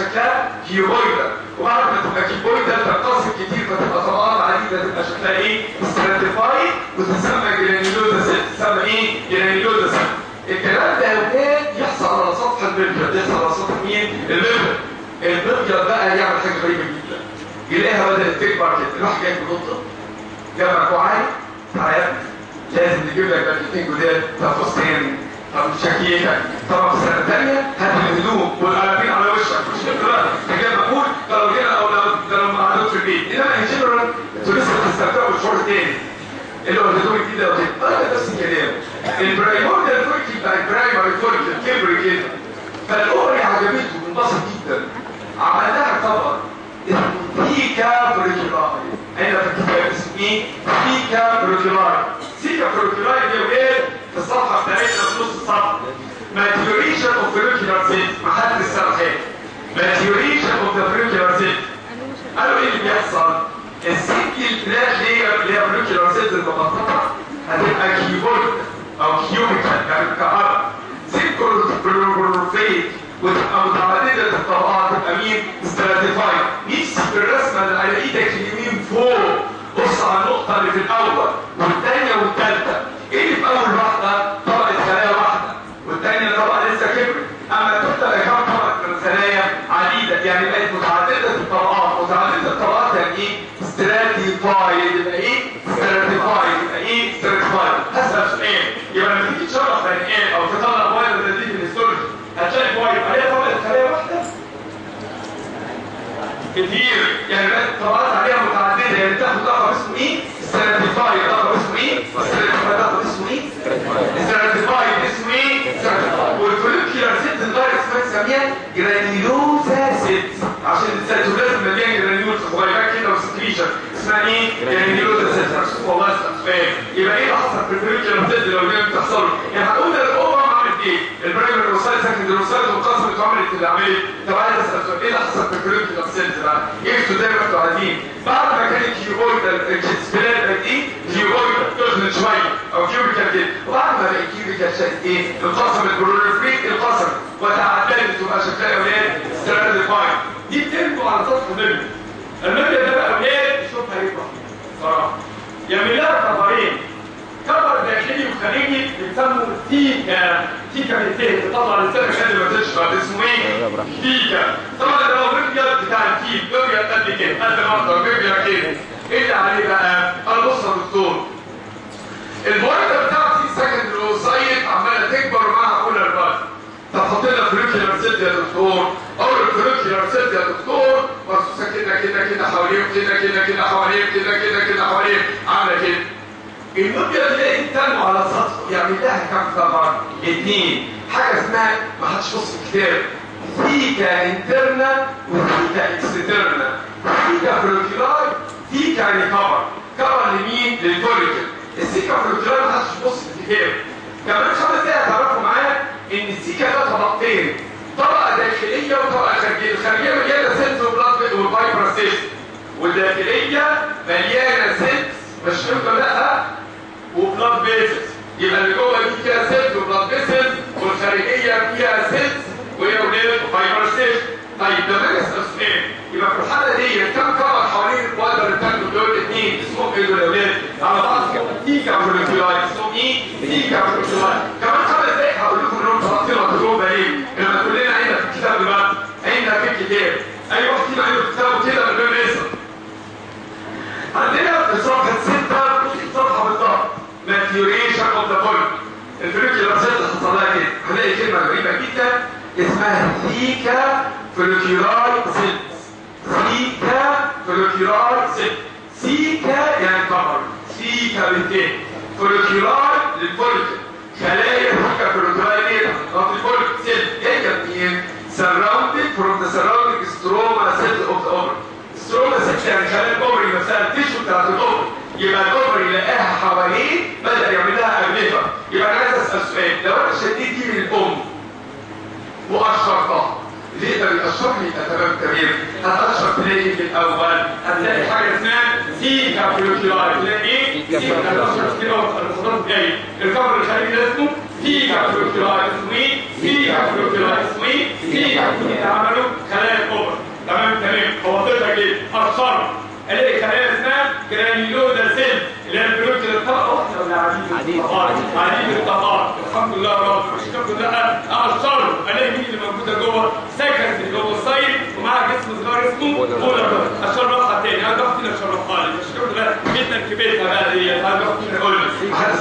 cuboidal وبعد ما تبقى cuboidal تنقسم كتير فتبقى طبقات عديدة تبقى شكلها إيه؟ stratified وتسمى granulosa cells تسمى إيه؟ granulosa cells الكلام ده اوقات يحصل على سطح المبيض. يحصل على سطح مين؟ المبيض. المبيض بقى يعمل حاجة غريبة جدا. يلاقيها بدأت تكبر كده. يروح جايب نقطه جنبك وعي تعالى لازم نجيب لك باكيتين جداد. فستان طب شكيتك طب في سنه ثانية هات الهدوم والقلابين على وشك مش كده انت جاي مقبول ده لو جينا أو ده لو قعدوش في البيت انما ان جنرال أنتوا لسه بتستمتعوا بالشعور الثاني اللي هو الهدوم الجديده وكده نفس الكلام البرايمورديال فولكي بتاع البرايمري فولكي كبر كده فالاوري عجبته وانبسط جدا عملناها طبق فيكا بريكولاي هنا في الكتاب اسمه إيه؟ فيكا بريكولاي theca folliculi دي إيه؟ في الصفحة بتاعتنا في نص الصفحة. Maturation of follicular cells محل السرحان maturation of the follicular cells قالوا إيه اللي بيحصل؟ ال single flat layer اللي هي follicular cells المفلطحه هتبقى cuboid أو cubical يعني كهرباء سينكروفيت وتبقى متعدده الطبقات تبقى مين؟ stratified نفسي في الرسمة اللي على إيدك اليمين فوق. بص على النقطة اللي في الأول والثانيه والثالثه إيه اللي في اول واحدة؟ طبقه خلايا واحدة والثانيه طبقه لسه كبرت اما الثالثه بقى كام طبقه من الخلايا عديده يعني بقت متعدده الطبقات متعدده الطبقات يعني إيه؟ stratified يبقى إيه؟ stratified يبقى إيه؟ stratified هسأل سؤال يبقى لما تيجي تشرح بني آدم أو تطلع بويضه زي دي في ال histology هتلاقي بويضه عليها طبقه خلايا واحدة كتير يعني بقت طبقات عليها متعدده يعني تاخد لقب اسمه إيه؟ stratified لقب اسمه إيه؟ stratified لقب اسمه إيه؟ stratified اسمه إيه؟ stratified وال follicular cells الفيروس اسمها نسميها granulosa cells عشان السيتوبلازم مليان granules صغيره كده و secretion اسمها إيه؟ granulosa cells والله سؤال يبقى إيه اللي حصل في ال follicular cells لو جاي بتحصل يعني هنقول الامم عملت إيه؟ ال primary oocyte secondary oocyte وانقسمت وعملت اللي عملت. طب عايز أسأل إيه اللي حصل في ال follicular cells بقى؟ إيه زي ما أنتوا عايزين بعد ما كانت كيوبويدال السبلات بقت كيوبويدال تخنت شوية أو كيوبيكال كده وبعد ما بقت كيوبيكال شكل إيه؟ انقسمت بروليفريت انقسمت وتعدلت وبقى شكلها أولاد ستراتيفايد دي بتنبع على سطح المبنى المبنى ده بقى أولاد شوفها يفرح صراحة يعمل لها كفرين كفر داخلي وخارجي بيسموا تيكا تيكا بالتيه تطلع لسانك قد ما تشرب اسمه إيه؟ تيكا طبعا ده بيبيض بتاع التيك بيبيض قد كده قد ما أقدر كده. إيه اللي عليه بقى؟ قال بص يا دكتور. البويضه بتاعتي سكند روسايت عمالة تكبر ومعاها كل الباقي طب حط لنا فلوكيولار سيت يا دكتور. أقول له الفولكيولار سيلز يا دكتور. مرصوصه كده كده كده حواليه كده كده كده حواليه كده كده كده حواليه عاملة كده. المبيض تلاقي تنمو على سطحه يعمل لها كم طبعا اثنين حاجة اسمها ما حدش بص الكتاب theca interna و theca externa theca folliculi theca يعني كفر كفر لمين لل follicle ال theca folliculi ما حدش بص في الكتاب كمان خمس دقايق هتعرفوا معايا ان ال theca ده طبقتين طبقه داخليه وطبقه خارجيه الخارجيه مليانه cells و blood و fiber cells والداخليه مليانه cells مش فاهم لا وبلاد فيسز يبقى اللي جوه دي فيها سيلز وبلاد فيسز والخارجيه فيها سيلز وهي ولاد فايبر سيلز طيب ده ما اسال سؤال يبقى في الحاله دي كم كفر حوالين الكوادر التانجو دول الاثنين اسمهم إيه دول يا ولاد؟ على بعض تيكا فولكيولاي اسمهم إيه؟ تيكا فولكيولاي كمان خمس دقايق هقول لكم إنهم تفاصيل مكتوبه إيه؟ لما كلنا عندنا في الكتاب دلوقتي. عندنا في الكتاب. اي واحد فينا عنده كتابه كده من غير اسم عندنا في صفحه 6 صفحه بالظبط of the point ال follicular cells اللي حصل لها كده. هنلاقي كلمة غريبة جدا. اسمها theca folliculi cells theca folliculi cells theca يعني cover theca باللاتين. folliculi لل follicle خلايا theca folliculi دي نقط الفولكيول سيلز جاية منين؟ surrounded from the surrounding stroma cells of the ovary. سيلز يعني خلايا الاوفري نفسها التيشو بتاعت الاوفري يبقى الاوفري يلاقيها حواليه بدأ يعمل لها اجنبه يبقى أنا عايز أسأل سؤال. لو أنا الام واشرتها ليه؟ ده بيأشر لي. تمام تمام هتأشر تلاقي في الأول؟ هتلاقي حاجة اسمها سيكا فلوكيولاي تلاقي إيه؟ سيكا هتأشر كده الكفر الخارجي ده اسمه سيكا فلوكيولاي اسمه إيه؟ سيكا فلوكيولاي اسمه إيه؟ سيكا فلوكيولاي عملوا خلايا الاوفر تمام؟ تمام. هو طلع كده اشر الاقي خلايا اسمها جرانيولودا سيل اللي هي البلوك اللي الطبقه واحدة ولا عديد الطبقات عديد الطبقات الحمد لله رب كده ده اشر الاقي مين اللي موجوده جوه سكند اللي جوه السايد ومعاها جسم صغير اسمه بولر اشرحها تاني أنا ضغط هنا اشرحها لي ده جدا بقى دي أنا ضغط هنا أقول لك حد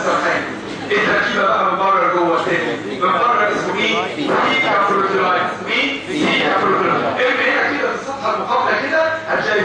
التركيبه بقى من بره لجوه تاني من بره اسمه إيه؟ theca folliculi اسمه إيه؟ theca folliculi ارمي هنا كده في الصفحه المقابله كده هتلاقي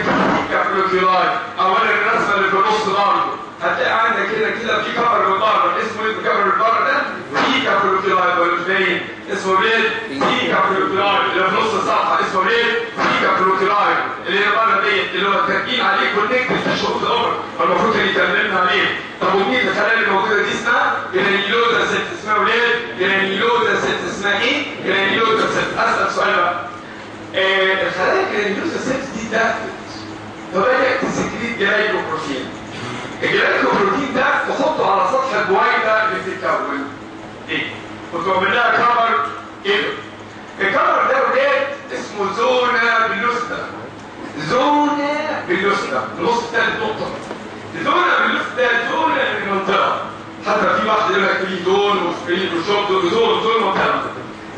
theca folliculi اولا الرسمه اللي في النص برضه هتلاقي عندك كده كده في cover من بره اسمه إيه؟ ال cover من بره ده؟ theca folliculi ولا مش باين؟ اسمه ليه؟ theca folliculi اللي في نص الصفحة. اسمه ليه؟ فيكا فلوتولاي اللي هي بره ديت اللي هو التركيب عليه كونكت في شغل الاوفر المفروض اللي يتمرن عليه طب ومين الخلايا اللي موجوده دي؟ اسمها جرانيولودا سيت اسمها ولاد جرانيولودا سيت اسمها إيه؟ جرانيولودا سيت أسأل سؤال بقى. آه الخلايا الجرانيولودا سيت دي ده جلايكوبروتين الجلايكوبروتين ده تحطه على سطح البويضه اللي بتتكون إيه؟ وتعمل لها cover كده. ال cover ده ولاد اسمه zona pellucida. zona pellucida. النص الثالث نقطه zona pellucida zona المنطقة. حتى في واحد يقول لك في zone و spread و shop zone zone منطقة.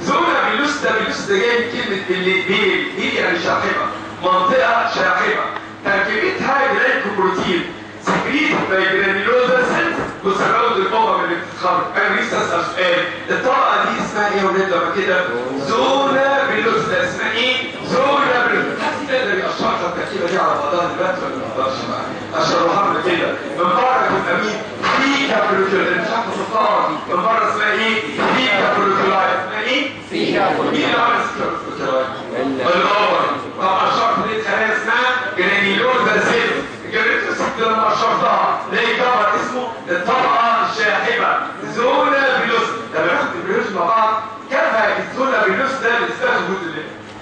zona pellucida pellucida جاي من كلمة اللي pale هي يعني شاحبة. منطقة شاحبة. تركيبتها glycoprotein secreted by granulosa cells وسراوند البابا اللي بتتخرج. أنا لسه اسال سؤال. الطبقه دي اسمها إيه يا ولاد؟ لما كده. زونا بلوستا اسمها إيه؟ زونا بلوستا حد يقدر يقشرها التركيبه دي على بعضها دلوقتي ولا ما يقدرش بقى أشرحها لك كده. من بره تبقى مين؟ فيكا بلوكيولاي مش عارف تختار من بره اسمها إيه؟ فيكا بلوكيولاي اسمها إيه؟ فيكا مين اللي عمل فيكا بلوكيولاي الأول. طب اشرت ليه خلايا اسمها سيل الجرانيلوزا سيل لما اشرتها ليه اسمه. الطبقه الشاحبة. زونا بلوس. لما ناخد البلوس مع بعض. كفى الزونا بلوس ده لاثبات وجود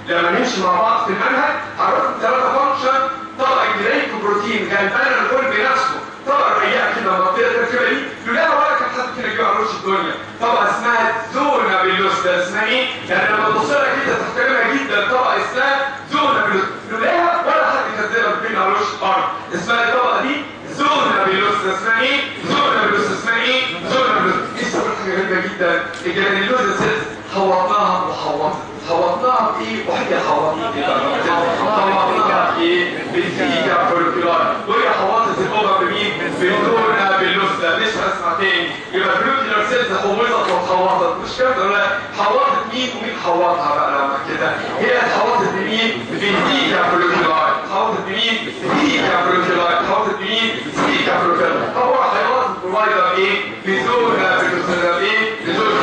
لما نمشي مع بعض في المنهج هناخد ثلاثة فانكشن طبق الجلايكوبروتين غلبان القلب نفسه طبق رياء كده منطقة التركيبه دي. لولاها ولا كان حد كده جه على وش الدنيا. طبق اسمها زونا بلوس. ده اسمها إيه؟ يعني لما تبص لها كده تحترمها جدا طبق اسمها زونا بلوس. لولاها ولا حد كان زي بين على وش الأرض اسمها الطبقه دي؟ زونا بلوس ده اسمها إيه؟ زونا بلوس اسمها إيه؟ زونا بلوس لسه حاجة غريبه جدا؟ الجرانيلوزا سيلز حوطناها وحوطت حوطناها بايه؟ وهي حوطت إيه حوطناها بايه؟ بالفيجا فولكيولار وهي حوطت الاوضه بمين؟ بدون باللوستا لسه اسمع تاني. يبقى سيلز حوطت وحوطت مش كده ولا حوطت مين؟ مين ومين حوطها بقى لو كده. هي اتحوطت بمين بالديكا بروكيلاي اتحوطت بمين بالديكا بروكيلاي اتحوطت بمين بالديكا بروكيلاي هو حيوانات البروفايدر إيه؟ بزونا بزونا إيه؟ بزونا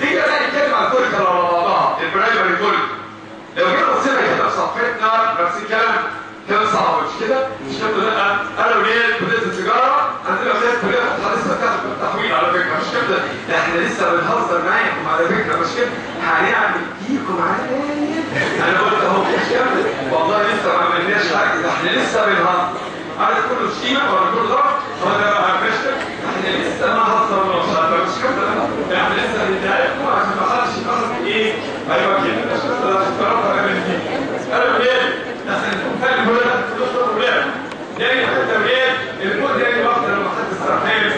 دي بقى نتكلم عن كل على بعضها البرايمري كل لو جينا بصينا كده في صفحتنا نفس الكلام. كلام صعب مش كده؟ مش كده لا أنا ولاد كلية التجارة عندنا ولاد كلية إحنا لسه بتاخد التحويل على فكرة مش كده؟ ده إحنا لسه بنهزر معاكم على فكرة مش كده؟ هنعمل فيكم عمايل أنا قلت أهو مش كده؟ والله لسه ما عملناش حاجة ده إحنا لسه بنهزر عارف كله شتيمه ولا كله ضغط؟ بقى فشل إحنا لسه ما هزرناش مش كده؟ ده إحنا لسه بنضايقكم عشان ما حدش يتاخد إيه؟ أيوه كده؟ أنا بدي أنا ولاد نتكلم هنا دكتور ولاد يعني حتى ولاد الموت يعني وقت لما حد السرطان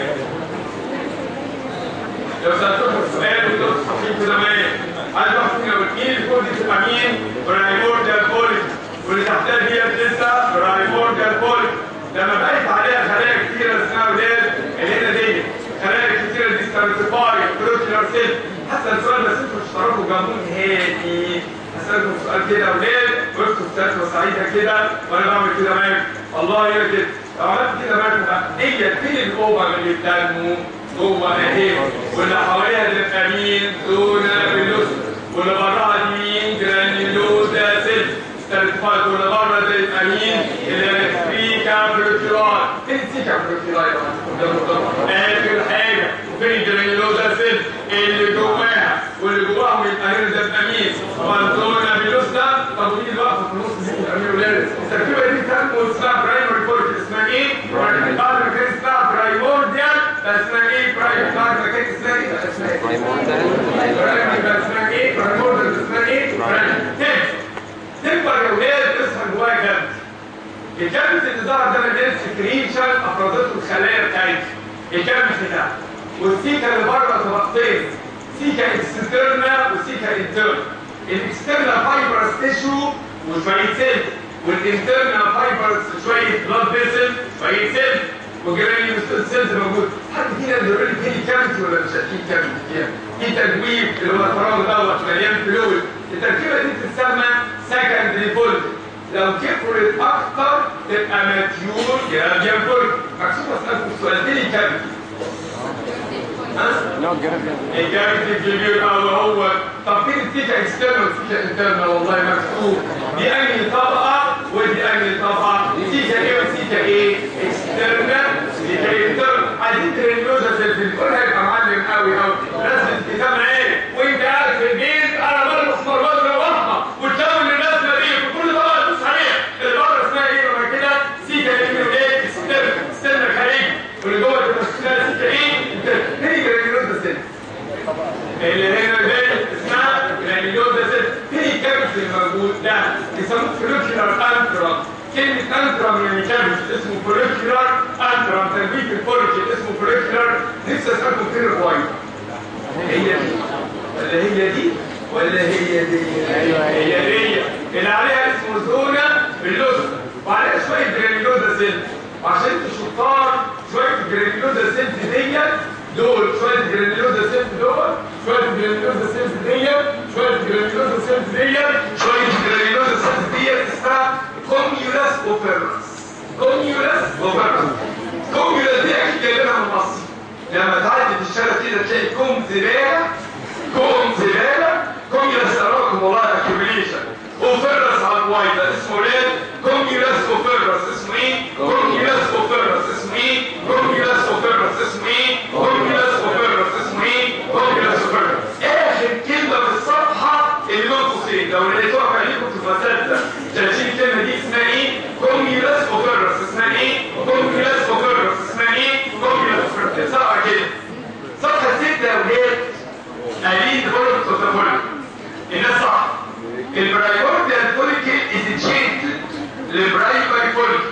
لو سالتكم السؤال وتقول صحيح كده ما عايز واحد فينا وكيل الكود دي تبقى مين؟ برايمورديال بوليس واللي تحتها دي لسه برايمورديال بوليس لما بقيت عليها خلايا كتيره اسمها ولاد اللي هنا دي خلايا كتيره دي ستارتيفاي بروتينر سيل حتى السؤال بس أنتوا مش تعرفوا جنبهم هادي. هسألكم سؤال كده يا ولاد في فتوى سعيدة كده وأنا بعمل كده معاكم. الله يا كده لو عملت كده معاكم بقى هي فين الاوفر اللي بتنمو جوه اهي واللي حواليها اللي مين زونا بلوس واللي براها دي مين جرانيولوزا سيلز ستارتيفايد واللي بره ده يبقى مين اللي في كابروتيراي فين سي كابروتيراي اخر حاجة وفين جرانيولوزا سيلز اللي جواها واللي جواهم يبقى هنا ده يبقى مين فالزونا بلوس ده طب مين اللي واقفه في النص دي الامير ولاد التركيبه دي تنمو اسمها برايمري كورتي اسمها إيه؟ بعد ما كان اسمها برايمورديال اسمها إيه؟ برايمري بعد ما كانت اسمها إيه؟ اسمها إيه؟ برايمري اسمها إيه؟ برايمورديال اسمها إيه؟ برايمري يا ولاد اصحى جواها جنب الكبد اللي ظهر ده مليان سكريشن افرزته الخلايا بتاعتها. الكبد ده. والسيكا اللي بره طبقتين. theca externa و theca interna ال externa fibrous tissue وشوية cells. وال interna fibrous شوية blood vessels شوية cells. و granulosa cells موجود حد فينا بيقول لي فين cavity ولا مش شايفين cavity في تجويف اللي هو الفراغ دوت مليان fluid. التركيبة دي بتسمى secondary follicle لو كبرت أكتر تبقى mature Graafian follicle مكتوب أسألكم سؤال فين cavity لا الجرافيا الجامد الكبير قوي هو. طب فين السيكا اكسترنال والسيكا انترنال والله مكتوب دي انهي طبقة ودي انهي طبقة. سيكا إيه وسيكا إيه؟ اكسترنال سيكا انترنال عايزين ترينيوزا سيلز الكل هيبقى معلم قوي قوي لازم التزام إيه وانت قاعد في البيت أنا بلبس مربطه واضحه وتلون الرسمه دي وكل طبقه تدوس عليها اللي بره اسمها إيه لما كده سيكا إيه اكسترنال اكسترنال خارجي واللي جوه تبقى اسمها سيكا إيه هي جرانيولوزا سيلز اللي هنا جاي اسمها جرانيولوزا سيلز هي الكبش الموجود ده يسموه فوليكولار انترام يعني كبش اسمه فوليكولار انترام تنبيه الفوليكل اسمه فوليكولار نفسي أسألكم فين الوايت هي دي. ولا هي دي؟ ولا هي دي؟ أيوة، هي دي. اللي عليها اسمه زونا باللوس وعليها شوية granulosa cells وعشان أنتوا شطار شوية ال granulosa cells ديت دول شوية granulosa cells دول شوية granulosa cells ديت شوية granulosa cells ديت شوية granulosa cells ديت. اسمها cumulus oophorus cumulus oophorus cumulus دي أكيد جايبينها من مصر. لما تعدي في الشارع كده تلاقي كوم زبالة كوم زبالة cumulus اراكم والله accumulation oophorus على ال oocyte ده اسمه ليه cumulus oophorus اسمه إيه؟ cumulus oophorus اسمه إيه؟ cumulus oophorus اسمه إيه؟ cumulus oophorus اسمه إيه؟ cumulus oophorus آخر كلمة في الصفحة اللي بين قوسين لو لقيتوها في عليكم في المسادة شايفين الكلمة دي اسمها إيه cumulus oophorus اسمها إيه cumulus oophorus اسمها إيه cumulus oophorus صفحه كده صفحه 6 يا ولاد قايلين ديفلوبمنت اوف ذا فوليك الناس صح البرايمورديال فوليكل از تشينج للبرايمري فوليكل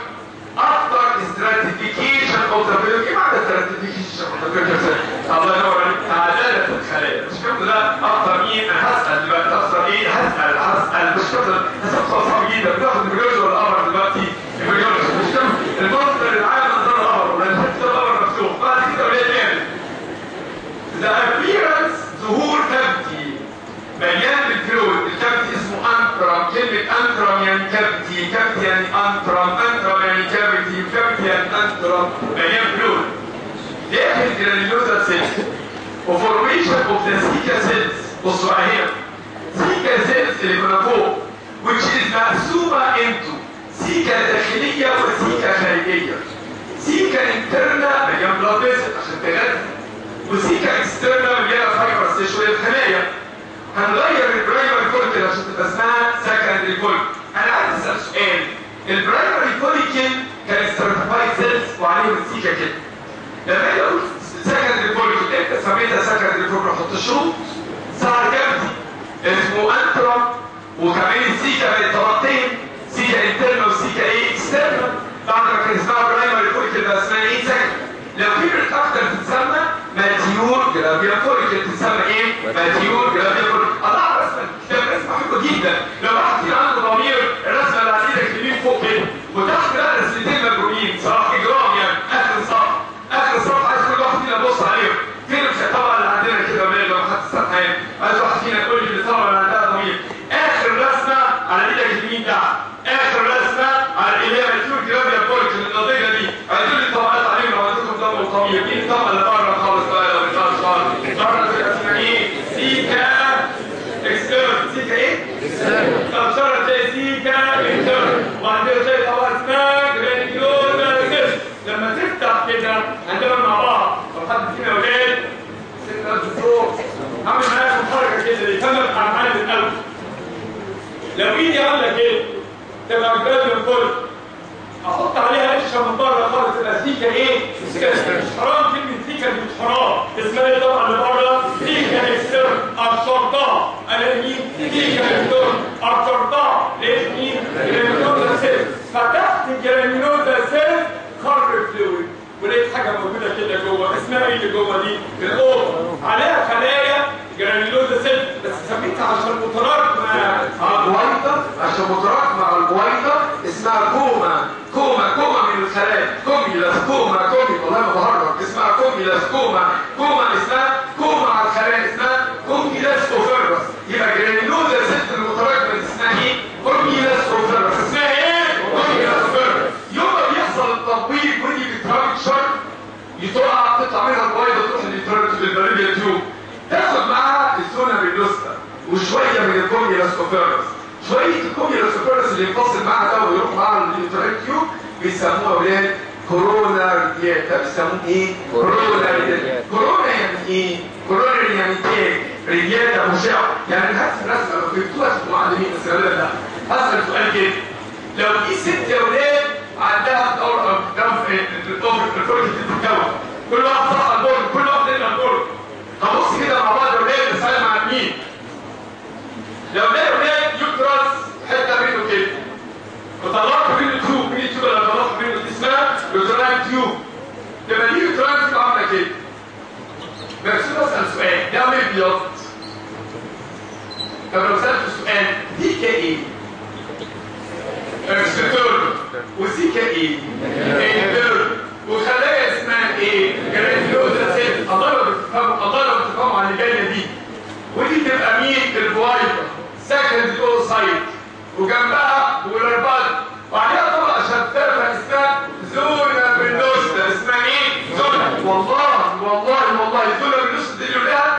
افتر استراتيفيكيشن اوف ذا فوليكل إيه معنى استراتيفيكيشن اوف ذا فوليكل الله ينور عليك تعدلت الخلايا مش كده لا أكتر مين أنا هسال دلوقتي أكتر إيه هسال هسال مش كده هسال سؤال صعب جدا بتاخد البيولوجي ولا القمر دلوقتي البيولوجي مش كده المصدر العام نظر القمر ولا الحته القمر مفتوح بعد كده ولا تعمل The appearance ظهور cavity مليان cavity cavity يعني antrum antrum يعني cavity cavity يعني antrum مليان fluid داخل granulosa cells و formation of the theca cells بصوا هنا theca cells اللي كنا which is مقسومه into theca داخليه و theca خارجيه سيكا انترنا مليان بلاد عشان تغذي وسيكا اكسترنا مليانه فايبر تشوي الخلايا هنغير البرايمري فوليكل عشان تبقى اسمها سكندري فوليكل أنا عايز اسال سؤال البرايمري فوليكل كان ستراتيفايد سيلز وعليهم السيكا كده لما أجي أقول سميتها أحط شروط سعر كامتي اسمه انترم وكمان السيكا بقت طبقتين. سيكا انترنا وسيكا إيه؟ اكسترنا بعد ما كان اسمها برايمري فوليكل بقى اسمها إيه؟ سكندري لو كبرت أكتر تتسمى ماتيور جرافيا فوليكل تتسمى إيه؟ ماتيور جرافيا فوليكل الله رسمه كتاب رسمه حلوة جدا لو واحد فينا عنده ضمير الرسمه اللي على إيدك اليمين فوق كده وتحت بقى رسمتين مجرومين صلاح جرام يعني اخر صف اخر صف عايز كل واحد فينا يبص عليهم فين مش طبعا اللي عندنا كده وليه لو حد سرحان عايز واحد فينا يقول لي اللي طبعا اللي عندها ضمير اخر رسمه على إيدك اليمين ده اخر رسمه على اللي هي ماتيور جرافيا فوليكل النظيفه دي عايزين لي طبقات عليهم لو عندكم ضم وطمير مين الطبقه اللي بره خالص بقى لو مش عارف خالص بره تبقى اسمها إيه؟ سيكا اكسترن سيكا إيه؟ طب شرط زي سيكا انترن وبعد كده زي طبقه اسمها جرانيولوزا سيست لما تفتح كده عندنا مع بعض لو حد فينا ولاد ست دكتور عامل معاكم حركه كده يكمل على المعلم الأول لو ايدي عامله كده تبقى جرانيولوزا فول أحط عليها قشره من بره سيكا إيه؟ حرام كلمة سيكا دي مش حرام اسمها إيه طبعا اللي بره؟ سيكا اكستر ابشرتها أنا مين؟ سيكا اكستر ابشرتها ليش مين؟ جرانيولوزا سيل فتحت ال granulosa cell خر fluid ولقيت حاجة موجودة كده جوه اسمها إيه اللي جوه دي؟ البويضه عليها خلايا granulosa cell بس سميتها عشان متراكمه على متراكمه على البويضه اسمها كومة. كومة كومة من الخلايا cumulus كومة كومي. والله ما بهرج اسمها cumulus كومة. كومة اسمها كومة على الخلايا اسمها cumulus oophorus يبقى granulosa cell المتراكمه دي اسمها إيه؟ cumulus oophorus اسمها إيه؟ cumulus oophorus يوم ما بيحصل التبويض ودي بت rupture يطلع تطلع منها البويضه تروح لل uterine tube تاخد معاها ال zona pellucida وشوية من ال cumulus oophorus شوية ال cumulus oophorus اللي ينفصل معاها ده ويروح معاها لل tube بيسموها أولاد corona radiata بيسموه إيه؟ corona radiata corona يعني إيه؟ كورونا يعني إيه؟ radiata مشع يعني هات الرسمه لو فهمتوها تبقوا معلمين بس لا لا أسأل سؤال كده. لو في ست أولاد عندها دور دم في الدور الفرج بتتكون كل واحد صح البول كل واحد يلعب البول هبص كده مع بعض أولاد نسلم على مين؟ لو أولاد يكرس حتة منه كده وطلعت منه تيوب مين التيوب اللي طلعت منه اسمها يوتراين تيوب تبقى دي تيوب عامله كده بس اسال سؤال. ده عامل ابيض طب لو سألت سؤال دي كايه؟ اكسترن وسيكا إيه؟ انترن وخلايا اسمها إيه؟ جرانيولوزا سيل قدروا بتفهموا قدروا بتفهموا عن اللي جاية دي. ودي تبقى مين؟ البوايضه سكند اوسايت وجنبها والارباط وعليها طبقه شفافه اسمها زولا بالنص اسمها إيه؟ زولا والله والله والله زولا بالنص. دي لولاها